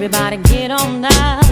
Everybody get on up!